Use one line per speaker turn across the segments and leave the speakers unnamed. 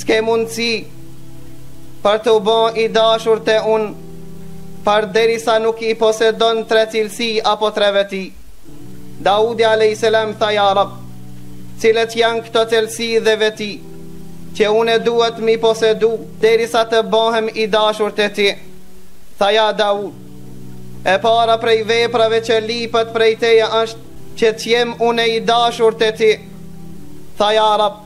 S'ke mundësi Për t'u bo i dashur te unë Përderisa nuk i posedon tre cilësi apo tre veti Daudi a.s. tha ja rab Cilat janë këto cilësi dhe veti Që unë duhet m'i posedu Derisa të bohem i dashur te ti Tha ja Daud E para prej veprave që lipet prej teje është Që të jem unë i dashur te ti Tha ja rab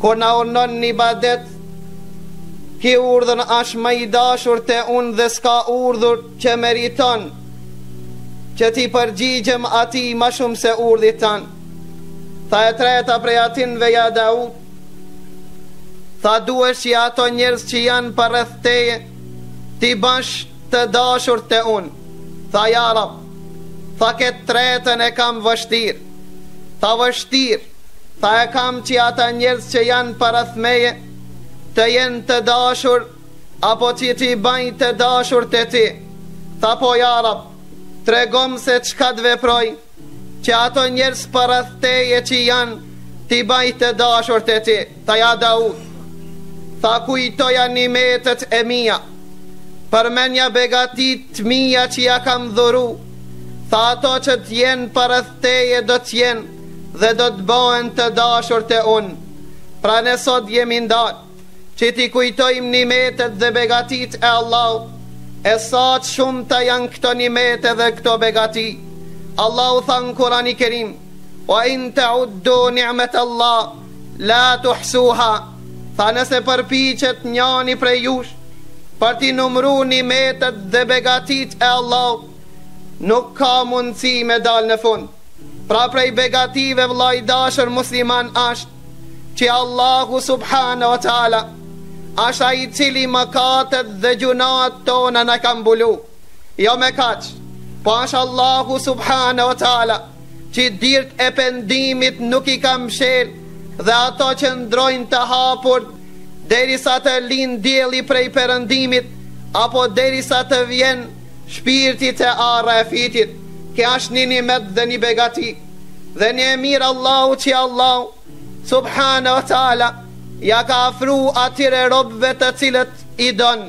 Kur na urnon n'ibadet, ki urdhër asht më i dashur te unë dhe s'ka urdhur që meriton që t'i përgjigjem atij ma shumë se urdhrit tanë. Tha e treta prej atinve ja Daud, tha duhesh që ato njerëz që janë përreth teje, t'i bash të dashur te unë. Tha ja Rab, Tha këtë tretën e kam vështirë Tha vështirë Tha e kam që ata njerëz që janë përreth meje Të jenë të dashur Apo që t'i baj të dashur te ti Tha po ja rab Tregomë se çka të veproj Që ato njerëz përreth teje që janë T'i baj të dashur te ti Tha ja Daud, tha kujtoja nimetet e mia, përmenja begatit t'mia që ia kam dhuru, tha ato që t'jenë përreth teje do t'jenë dhe do t'bëhen të dashur te unë. Pra ne sot jemi ndal, që t'i kujtojmë nimetet dhe begatitë e Allahut, e sa t'shumta janë këto nimete dhe këto begati. Allahu tha n'Kur'an i Kerim, Wa in ta'uddu ni'matallahi, La tuhsuha, tha nëse përpiqet njani prej jush për t'i numru nimetet dhe begatitë e Allahut, nuk ka mundësi me dal në fund. Pra prej begative vëlla i dashur musliman asht që Allahu subhane o teala asht ai i cili mëkatet dhe gjunahet tona na ka mbulu, jo me kaq, po asht Allahu subhane o teala, Qi dirt e pendimit nuk i ka mshel dhe ato qëndrojnë të hapura derisa të lind dielli prej perëndimit apo derisa të vjen shpirti te arra e fitit ke asht ni nimet dhe ni begati dhe ni e mir Allahu qi Allahu subhane o teala ia ka afru atire robve të cilët i don.